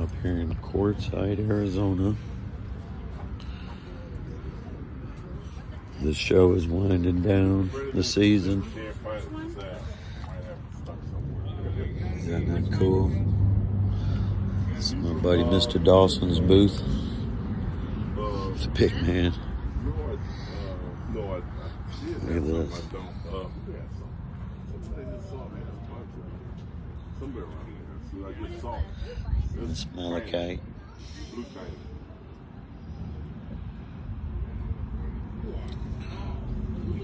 up here in Quartzsite, Arizona. The show is winding down the season. Isn't that cool? It's my buddy Mr. Dawson's booth. It's a big man. Look at this. It's Malachite.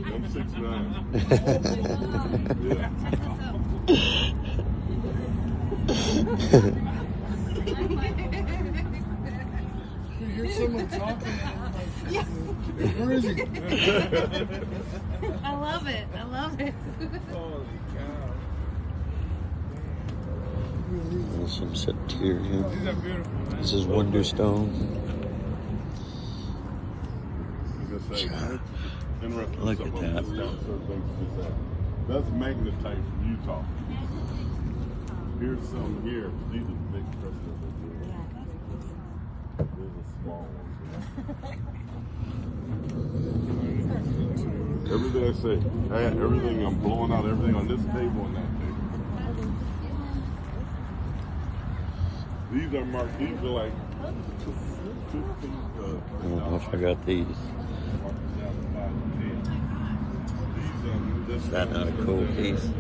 I'm six nine. You hear someone talking. Where is he? I love it. I love it. There's some Septaria. These are beautiful, man. This is Wonderstone. Look at that. That's magnetite from Utah. Here's some here. These are the big crystals. Those are small ones. Everything I say, I had everything, I'm blowing out everything on this table and that table. These are marked, these are like 15, uh, I don't know if I got these. Is that not a cool piece?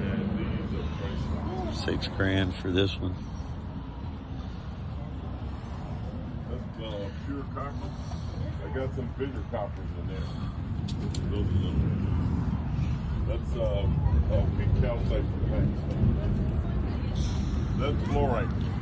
Six grand for this one. That's uh, pure copper. I got some bigger coppers in there. Those are little. That's uh, pink calcite from Pakistan. That's fluorite.